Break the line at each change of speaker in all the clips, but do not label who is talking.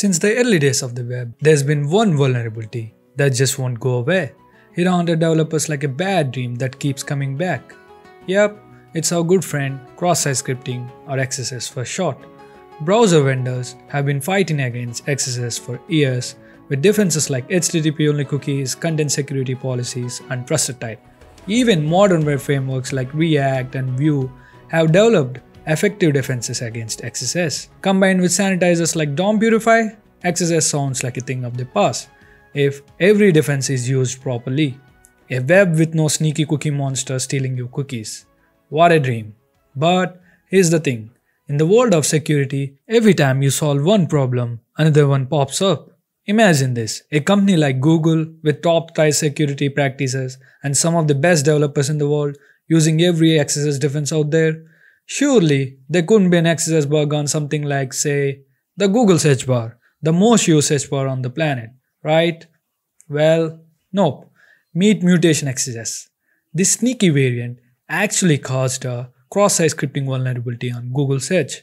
Since the early days of the web, there's been one vulnerability that just won't go away. It haunted developers like a bad dream that keeps coming back. Yep, it's our good friend cross-site scripting or XSS for short. Browser vendors have been fighting against XSS for years with defenses like HTTP only cookies, content security policies, and trusted type. Even modern web frameworks like React and Vue have developed effective defenses against XSS. Combined with sanitizers like DOM Purify, XSS sounds like a thing of the past if every defense is used properly. A web with no sneaky cookie monster stealing your cookies. What a dream. But here's the thing. In the world of security, every time you solve one problem, another one pops up. Imagine this, a company like Google with top tier security practices and some of the best developers in the world using every XSS defense out there. Surely there couldn't be an XSS bug on something like say the Google search bar, the most used search bar on the planet, right? Well, nope. Meet Mutation XSS. This sneaky variant actually caused a cross-site scripting vulnerability on Google search,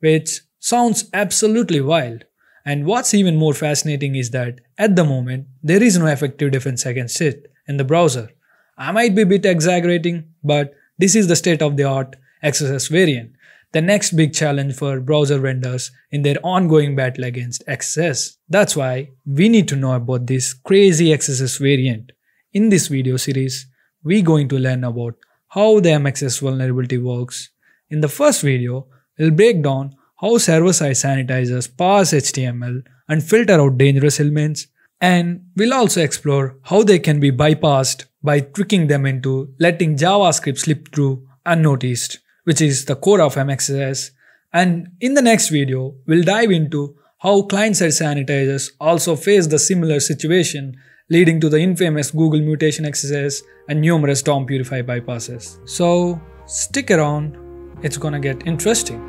which sounds absolutely wild. And what's even more fascinating is that at the moment, there is no effective defense against it in the browser. I might be a bit exaggerating, but this is the state of the art XSS variant, the next big challenge for browser vendors in their ongoing battle against XSS. That's why we need to know about this crazy XSS variant. In this video series, we're going to learn about how the MXSS vulnerability works. In the first video, we'll break down how server-side sanitizers parse HTML and filter out dangerous elements, and we'll also explore how they can be bypassed by tricking them into letting JavaScript slip through unnoticed, which is the core of MXSS. And in the next video, we'll dive into how client-side sanitizers also face the similar situation leading to the infamous Google mutation XSS and numerous DOM Purify bypasses. So stick around, it's gonna get interesting.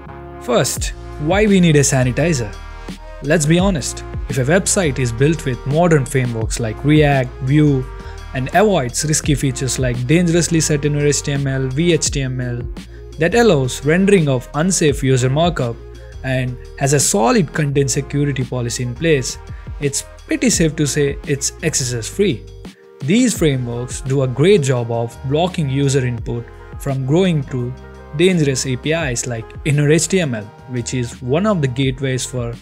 First, why we need a sanitizer? Let's be honest, if a website is built with modern frameworks like React, Vue, and avoids risky features like dangerously inner HTML, VHTML, that allows rendering of unsafe user markup, and has a solid content security policy in place, it's pretty safe to say it's XSS free. These frameworks do a great job of blocking user input from growing to dangerous APIs like inner HTML, which is one of the gateways for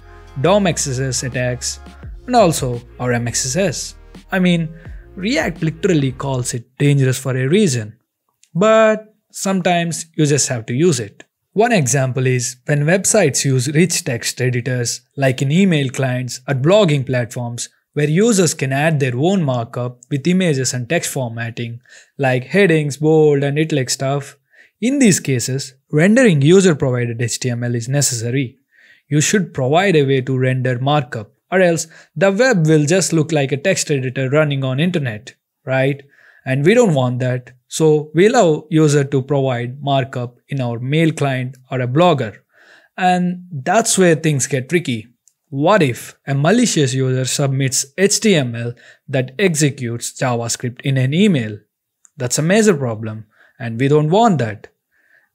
DOM XSS attacks, and also our MXSS. I mean, React literally calls it dangerous for a reason, but sometimes you just have to use it. One example is when websites use rich text editors like in email clients or blogging platforms where users can add their own markup with images and text formatting like headings, bold and italic stuff in these cases, rendering user-provided HTML is necessary. You should provide a way to render markup or else the web will just look like a text editor running on internet, right? And we don't want that. So we allow user to provide markup in our mail client or a blogger. And that's where things get tricky. What if a malicious user submits HTML that executes JavaScript in an email? That's a major problem and we don't want that.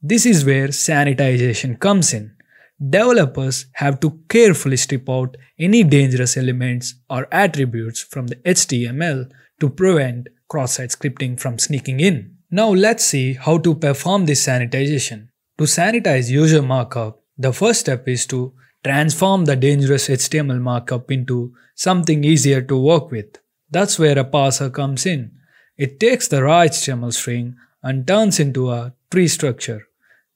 This is where sanitization comes in. Developers have to carefully strip out any dangerous elements or attributes from the HTML to prevent cross-site scripting from sneaking in. Now let's see how to perform this sanitization. To sanitize user markup, the first step is to transform the dangerous HTML markup into something easier to work with. That's where a parser comes in. It takes the raw HTML string and turns into a tree structure.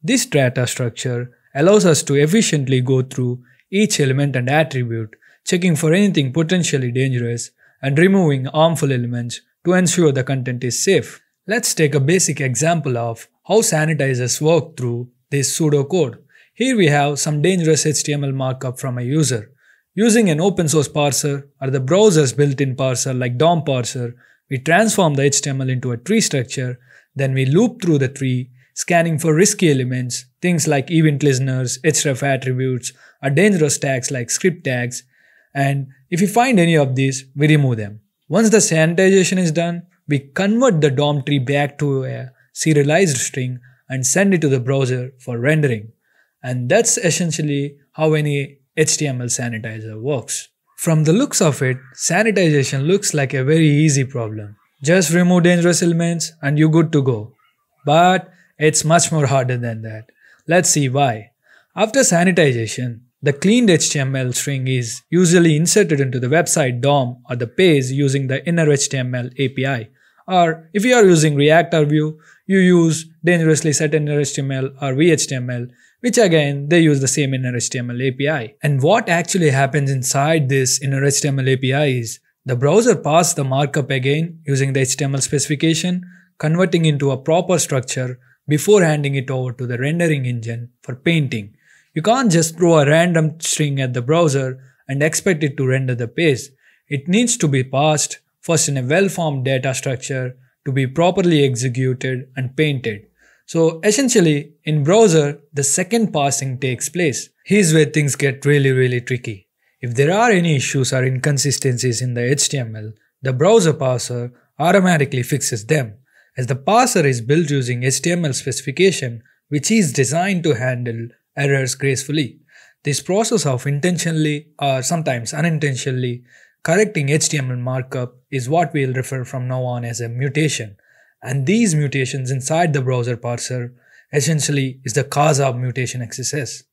This data structure allows us to efficiently go through each element and attribute, checking for anything potentially dangerous and removing harmful elements to ensure the content is safe. Let's take a basic example of how sanitizers work through this pseudocode. Here we have some dangerous HTML markup from a user. Using an open source parser or the browser's built-in parser like DOM parser, we transform the HTML into a tree structure then we loop through the tree, scanning for risky elements, things like event listeners, href attributes, or dangerous tags like script tags, and if we find any of these, we remove them. Once the sanitization is done, we convert the DOM tree back to a serialized string and send it to the browser for rendering. And that's essentially how any HTML sanitizer works. From the looks of it, sanitization looks like a very easy problem. Just remove dangerous elements and you're good to go. But it's much more harder than that. Let's see why. After sanitization, the cleaned HTML string is usually inserted into the website DOM or the page using the inner HTML API. Or if you are using React or Vue, you use dangerously set inner HTML or VHTML, which again, they use the same inner HTML API. And what actually happens inside this inner HTML API is the browser parses the markup again using the HTML specification, converting into a proper structure before handing it over to the rendering engine for painting. You can't just throw a random string at the browser and expect it to render the page. It needs to be parsed first in a well-formed data structure to be properly executed and painted. So essentially, in browser, the second parsing takes place. Here's where things get really really tricky. If there are any issues or inconsistencies in the HTML, the browser parser automatically fixes them, as the parser is built using HTML specification which is designed to handle errors gracefully. This process of intentionally or sometimes unintentionally correcting HTML markup is what we'll refer from now on as a mutation. And these mutations inside the browser parser essentially is the cause of mutation XSS.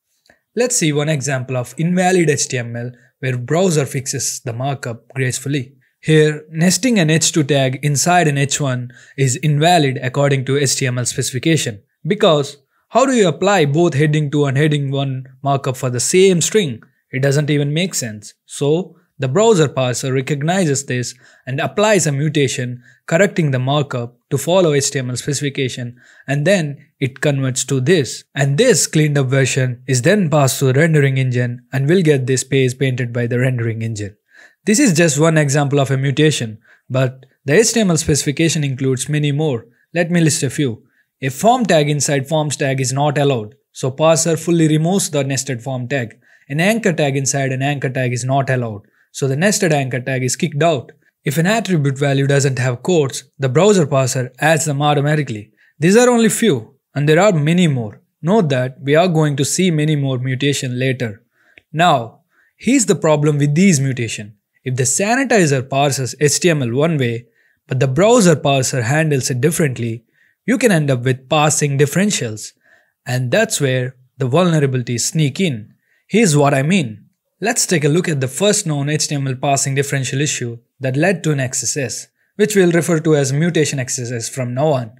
Let's see one example of invalid HTML where browser fixes the markup gracefully. Here, nesting an h2 tag inside an h1 is invalid according to HTML specification because how do you apply both heading 2 and heading 1 markup for the same string? It doesn't even make sense. So, the browser parser recognizes this and applies a mutation correcting the markup to follow HTML specification and then it converts to this. And this cleaned up version is then passed to the rendering engine and will get this page painted by the rendering engine. This is just one example of a mutation, but the HTML specification includes many more. Let me list a few. A form tag inside forms tag is not allowed, so parser fully removes the nested form tag. An anchor tag inside an anchor tag is not allowed, so the nested anchor tag is kicked out. If an attribute value doesn't have quotes, the browser parser adds them automatically. These are only few, and there are many more. Note that we are going to see many more mutation later. Now, here's the problem with these mutation. If the sanitizer parses HTML one way, but the browser parser handles it differently, you can end up with parsing differentials. And that's where the vulnerabilities sneak in. Here's what I mean. Let's take a look at the first known HTML parsing differential issue that led to an XSS, which we'll refer to as mutation XSS from now on.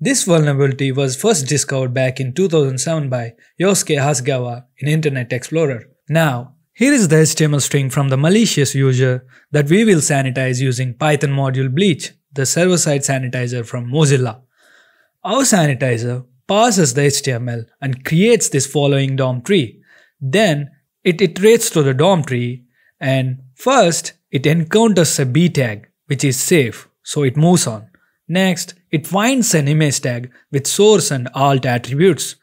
This vulnerability was first discovered back in 2007 by Yosuke Hasegawa in Internet Explorer. Now, here is the HTML string from the malicious user that we will sanitize using Python module Bleach, the server-side sanitizer from Mozilla. Our sanitizer parses the HTML and creates this following DOM tree. Then it iterates through the DOM tree and first it encounters a B tag which is safe so it moves on. Next it finds an image tag with source and alt attributes.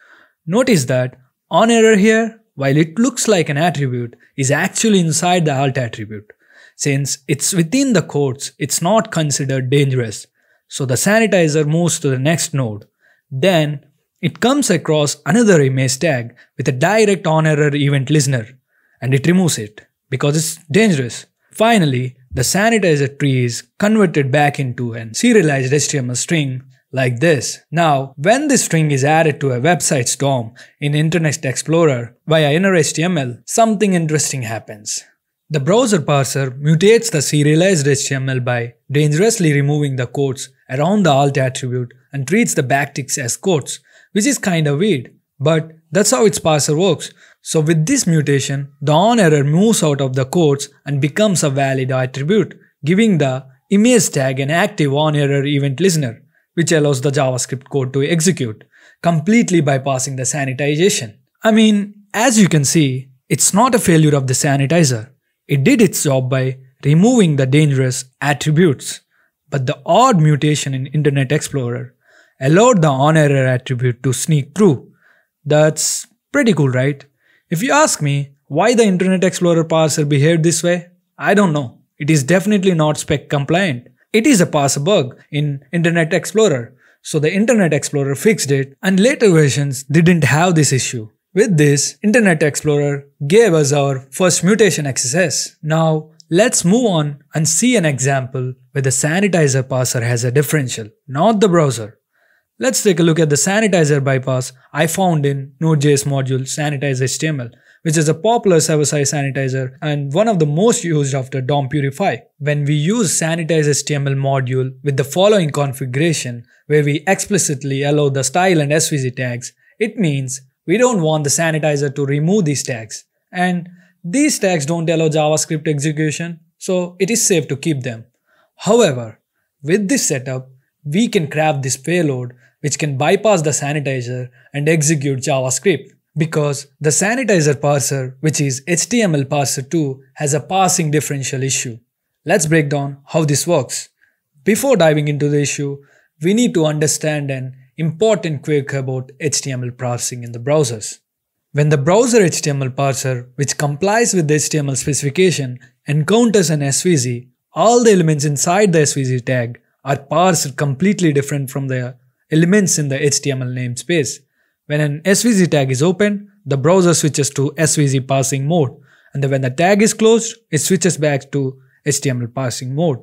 Notice that on error here while it looks like an attribute is actually inside the alt attribute. Since it's within the quotes, it's not considered dangerous. So the sanitizer moves to the next node. Then it comes across another image tag with a direct on error event listener and it removes it because it's dangerous. Finally, the sanitizer tree is converted back into an serialized HTML string like this. Now, when this string is added to a website's DOM in Internet Explorer via inner HTML, something interesting happens. The browser parser mutates the serialized HTML by dangerously removing the quotes around the alt attribute and treats the backticks as quotes, which is kinda weird. But that's how its parser works. So with this mutation, the on error moves out of the quotes and becomes a valid attribute, giving the image tag an active on error event listener, which allows the JavaScript code to execute, completely bypassing the sanitization. I mean, as you can see, it's not a failure of the sanitizer. It did its job by removing the dangerous attributes. But the odd mutation in Internet Explorer allowed the on error attribute to sneak through. That's pretty cool, right? If you ask me why the Internet Explorer parser behaved this way, I don't know. It is definitely not spec compliant. It is a parser bug in Internet Explorer. So the Internet Explorer fixed it and later versions didn't have this issue. With this, Internet Explorer gave us our first mutation XSS. Now, let's move on and see an example where the sanitizer parser has a differential, not the browser. Let's take a look at the sanitizer bypass I found in Node.js module sanitize HTML, which is a popular server-side sanitizer and one of the most used after DOM Purify. When we use sanitize HTML module with the following configuration, where we explicitly allow the style and SVG tags, it means we don't want the sanitizer to remove these tags. And these tags don't allow JavaScript execution, so it is safe to keep them. However, with this setup, we can craft this payload which can bypass the sanitizer and execute JavaScript. Because the sanitizer parser, which is HTML parser 2, has a parsing differential issue. Let's break down how this works. Before diving into the issue, we need to understand an important quirk about HTML parsing in the browsers. When the browser HTML parser, which complies with the HTML specification, encounters an SVG, all the elements inside the SVG tag are parsed completely different from the elements in the HTML namespace. When an SVG tag is open, the browser switches to SVG parsing mode, and when the tag is closed, it switches back to HTML parsing mode.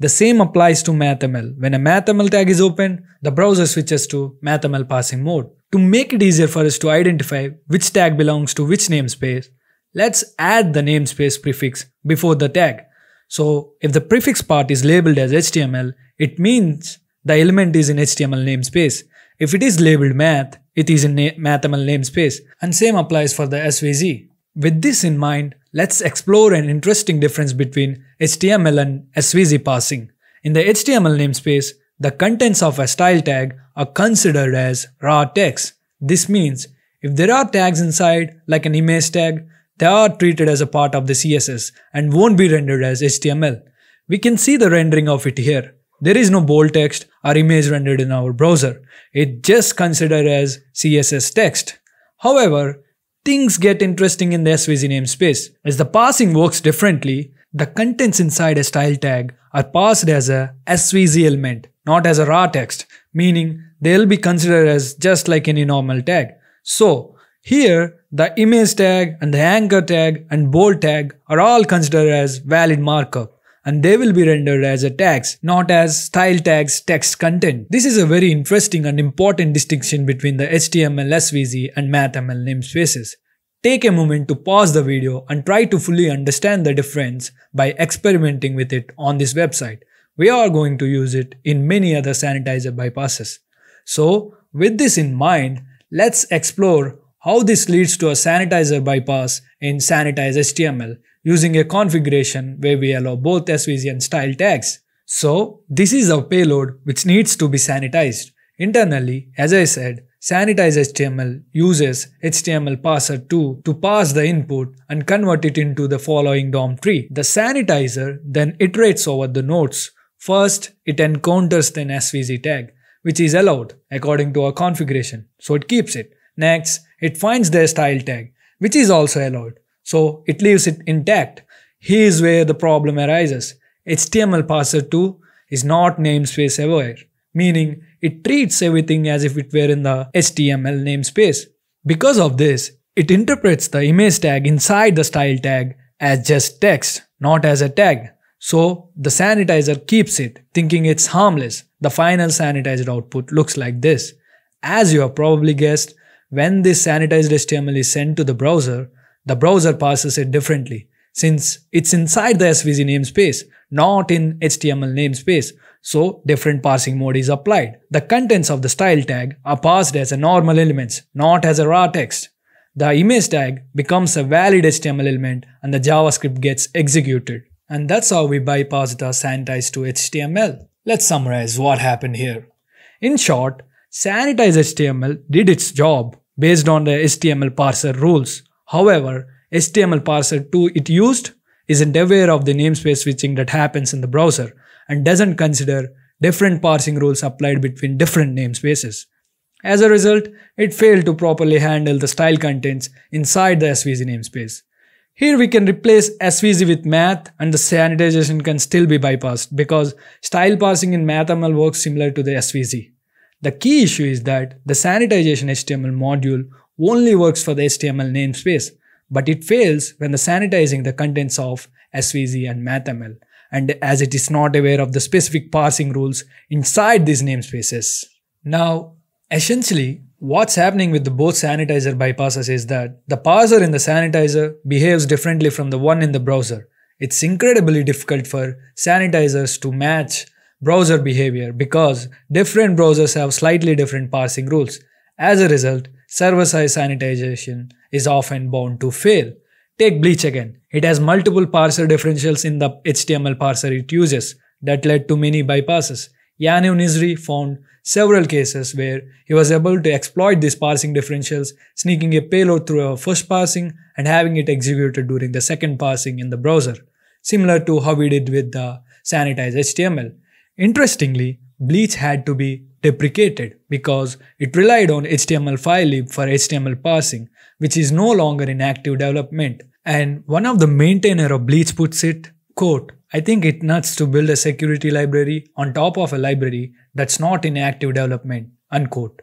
The same applies to MathML. When a MathML tag is opened, the browser switches to MathML parsing mode. To make it easier for us to identify which tag belongs to which namespace, let's add the namespace prefix before the tag. So if the prefix part is labeled as HTML, it means the element is in HTML namespace. If it is labeled math, it is in MathML namespace. And same applies for the SVG. With this in mind, let's explore an interesting difference between HTML and SVG parsing. In the HTML namespace, the contents of a style tag are considered as raw text. This means if there are tags inside, like an image tag, they are treated as a part of the CSS and won't be rendered as HTML. We can see the rendering of it here. There is no bold text or image rendered in our browser. It just considered as CSS text. However, things get interesting in the SVG namespace. As the parsing works differently, the contents inside a style tag are parsed as a SVG element, not as a raw text, meaning they'll be considered as just like any normal tag. So, here, the image tag and the anchor tag and bold tag are all considered as valid markup and they will be rendered as a tags, not as style tags text content. This is a very interesting and important distinction between the HTML SVG and MathML namespaces. Take a moment to pause the video and try to fully understand the difference by experimenting with it on this website. We are going to use it in many other sanitizer bypasses. So, with this in mind, let's explore how this leads to a sanitizer bypass in Sanitize HTML using a configuration where we allow both SVG and style tags. So this is our payload which needs to be sanitized. Internally, as I said, Sanitize HTML uses HTML parser 2 to parse the input and convert it into the following DOM tree. The sanitizer then iterates over the nodes. First, it encounters the SVG tag, which is allowed according to our configuration, so it keeps it. Next, it finds the style tag, which is also allowed. So it leaves it intact. Here's where the problem arises. HTML parser 2 is not namespace aware, meaning it treats everything as if it were in the HTML namespace. Because of this, it interprets the image tag inside the style tag as just text, not as a tag. So the sanitizer keeps it, thinking it's harmless. The final sanitized output looks like this. As you have probably guessed, when this sanitized HTML is sent to the browser, the browser parses it differently since it's inside the SVG namespace, not in HTML namespace. So different parsing mode is applied. The contents of the style tag are parsed as a normal elements, not as a raw text. The image tag becomes a valid HTML element and the JavaScript gets executed. And that's how we bypass the sanitize to HTML. Let's summarize what happened here. In short, sanitize HTML did its job based on the HTML parser rules However, HTML parser 2 it used isn't aware of the namespace switching that happens in the browser and doesn't consider different parsing rules applied between different namespaces. As a result, it failed to properly handle the style contents inside the SVG namespace. Here we can replace SVG with math and the sanitization can still be bypassed because style parsing in MathML works similar to the SVG. The key issue is that the sanitization HTML module only works for the HTML namespace, but it fails when the sanitizing the contents of SVG and MathML, and as it is not aware of the specific parsing rules inside these namespaces. Now, essentially, what's happening with the both sanitizer bypasses is that the parser in the sanitizer behaves differently from the one in the browser. It's incredibly difficult for sanitizers to match browser behavior because different browsers have slightly different parsing rules. As a result, server-side sanitization is often bound to fail. Take Bleach again. It has multiple parser differentials in the HTML parser it uses that led to many bypasses. Yaniv Nizry found several cases where he was able to exploit these parsing differentials, sneaking a payload through a first parsing and having it executed during the second parsing in the browser, similar to how we did with the sanitized HTML. Interestingly, Bleach had to be deprecated because it relied on HTML5lib for HTML parsing, which is no longer in active development. And one of the maintainer of Bleach puts it, quote, I think it nuts to build a security library on top of a library that's not in active development, unquote.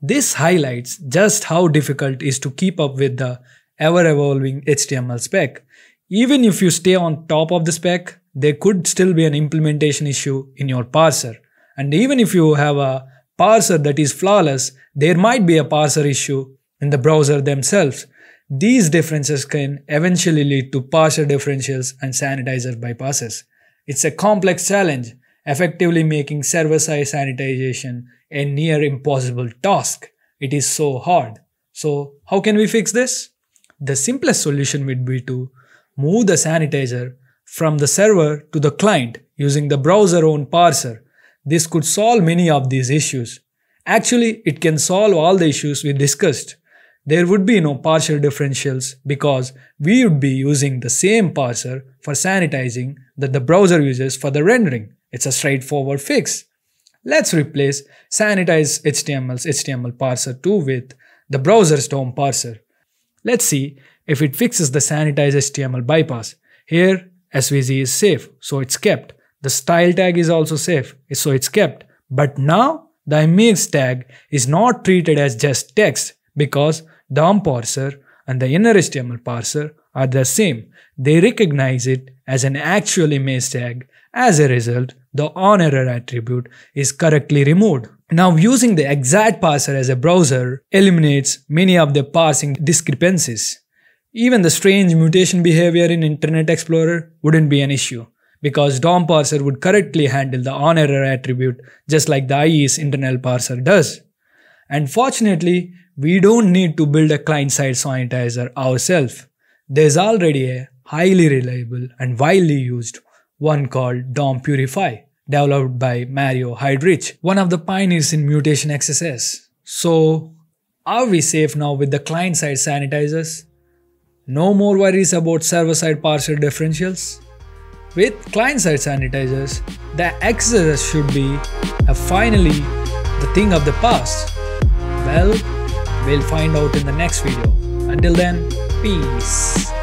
This highlights just how difficult it is to keep up with the ever-evolving HTML spec. Even if you stay on top of the spec, there could still be an implementation issue in your parser. And even if you have a parser that is flawless, there might be a parser issue in the browser themselves. These differences can eventually lead to parser differentials and sanitizer bypasses. It's a complex challenge, effectively making server-side sanitization a near impossible task. It is so hard. So how can we fix this? The simplest solution would be to move the sanitizer from the server to the client using the browser own parser. This could solve many of these issues. Actually, it can solve all the issues we discussed. There would be no partial differentials because we would be using the same parser for sanitizing that the browser uses for the rendering. It's a straightforward fix. Let's replace sanitize HTML's HTML parser 2 with the browser's DOM parser. Let's see if it fixes the sanitize HTML bypass. Here, SVG is safe, so it's kept. The style tag is also safe, so it's kept. But now the image tag is not treated as just text because DOM parser and the inner HTML parser are the same. They recognize it as an actual image tag. As a result, the on error attribute is correctly removed. Now using the exact parser as a browser eliminates many of the parsing discrepancies. Even the strange mutation behavior in Internet Explorer wouldn't be an issue because DOM parser would correctly handle the on error attribute just like the IE's internal parser does. And fortunately, we don't need to build a client-side sanitizer ourselves. There's already a highly reliable and widely used one called DOM Purify, developed by Mario Heiderich, one of the pioneers in mutation XSS. So, are we safe now with the client-side sanitizers? No more worries about server-side parser differentials. With client-side sanitizers, the XSS should be finally the thing of the past. Well, we'll find out in the next video. Until then, peace.